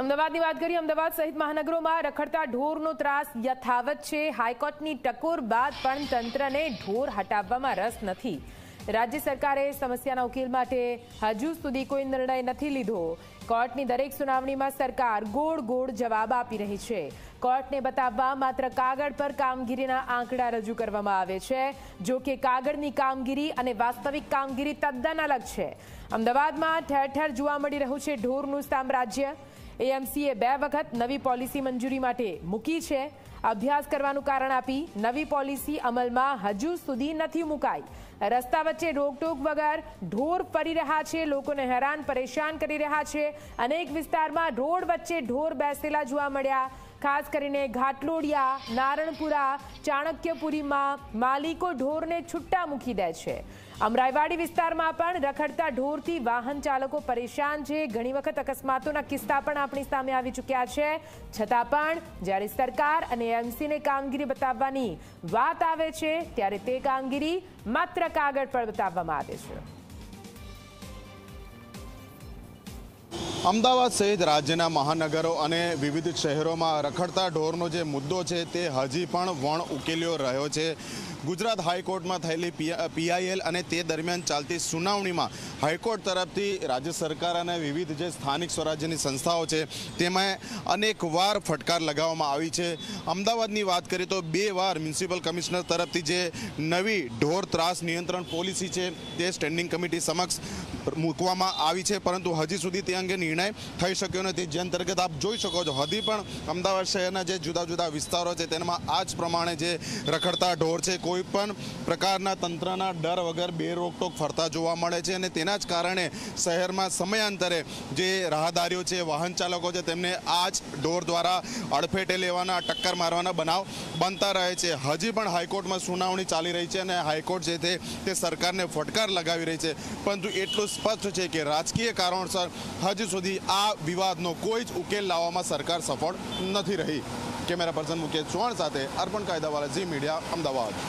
અમદાવાદની વાત કરીએ, અમદાવાદ સહિત મહાનગરોમાં રખડતા ઢોરનો ત્રાસ યથાવત છે. હાઈકોર્ટની ટકોર બાદ પણ તંત્રને ઢોર હટાવવામાં રસ નથી. રાજ્ય સરકારે સમસ્યાના ઉકેલ માટે હજુ સુધી કોઈ નિર્ણય નથી લીધો. કોર્ટની દરેક સુનાવણીમાં સરકાર ગોળ ગોળ જવાબ આપી રહી છે. કોર્ટને બતાવવા માત્ર કાગળ પર કામગીરીના આંકડા રજૂ કરવામાં આવે છે. જો કે કાગળની કામગીરી અને વાસ્તવિક કામગીરી તદ્દન અલગ છે. અમદાવાદમાં ઠેર ઠેર જોવા મળી રહ્યું છે ઢોરનું સામ્રાજ્ય. એએમસીએ બે વખત નવી પોલિસી મંજૂરી માટે મૂકી છે. અભ્યાસ કરવાનું કારણ આપી નવી પોલિસી અમલમાં હજુ સુધી નથી મુકાઈ. રસ્તા વચ્ચે રોકટોક વગર ઢોર ફરી રહ્યા છે. લોકોને હેરાન, પરેશાન કરી રહ્યા છે. અનેક વિસ્તારમાં રોડ વચ્ચે ઢોર બેસેલા જોવા મળ્યા. ખાસ કરીને ઘાટલોડિયા, નારણપુરા, ચાણક્યપુરીમાં માલિકો ઢોરને છૂટા મૂકી દે છે. અમરાઈવાડી વિસ્તારમાં પણ રખડતા ઢોરથી વાહન ચાલકો પરેશાન છે. ઘણી વખત અકસ્માતોના કિસ્સા પણ આપણી સામે આવી ચૂક્યા છે. છતાં પણ જ્યારે સરકાર અને એમસીને કામગીરી બતાવવાની વાત આવે છે, ત્યારે તે કામગીરી માત્ર કાગળ પર બતાવવામાં આવે છે. અમદાવાદ સહિત રાજ્યના મહાનગરો અને વિવિધ શહેરોમાં રખડતા ઢોરનો જે મુદ્દો છે તે હજી પણ વણ ઉકેલ્યો રહ્યો છે. ગુજરાત હાઈકોર્ટમાં થયેલી પીઆઈએલ અને તે દરમિયાન ચાલતી સુનાવણીમાં હાઈકોર્ટ તરફથી રાજ્ય સરકાર અને વિવિધ જે સ્થાનિક સ્વરાજ્યની સંસ્થાઓ છે તેમાં અનેકવાર ફટકાર લગાવવામાં આવી છે. અમદાવાદની વાત કરીએ તો બે વાર મ્યુનિસિપલ કમિશનર તરફથી જે નવી ઢોર ત્રાસ નિયંત્રણ પોલિસી છે તે સ્ટેન્ડિંગ કમિટી સમક્ષ મૂકવામાં આવી છે. પરંતુ હજી સુધી તે અંગે નિર્ણય થઈ શક્યો નથી. જે અંતર્ગત આપ જોઈ શકો છો હજી પણ અમદાવાદ શહેરના જે જુદા જુદા વિસ્તારો છે તેમાં આ જ પ્રમાણે જે રખડતા ઢોર છે, કોઈ પણ પ્રકારના તંત્રના ડર વગર બે રોકટોક ફરતા જોવા મળે છે અને તેના જ કારણે શહેરમાં સમયાંતરે જે રાહદારીઓ છે, વાહન ચાલકો છે, તેમને આ જ ઢોર દ્વારા અડફેટે લેવાના, ટક્કર મારવાના બનાવ બનતા રહે છે. હજી પણ હાઈકોર્ટમાં સુનાવણી ચાલી રહી છે અને હાઈકોર્ટ જે છે, તે સરકારને ફટકાર લગાવી રહી છે. પરંતુ એટલું સ્પષ્ટ છે કે રાજકીય કારણોસર હજી સુધી આ વિવાદનો કોઈ જ ઉકેલ લાવવામાં સરકાર સફળ નથી રહી. કેમેરા પર્સન મુકેશ ચૌહાણ સાથે અર્પણ કાયદાવાળા ઝી મીડિયા, અમદાવાદ.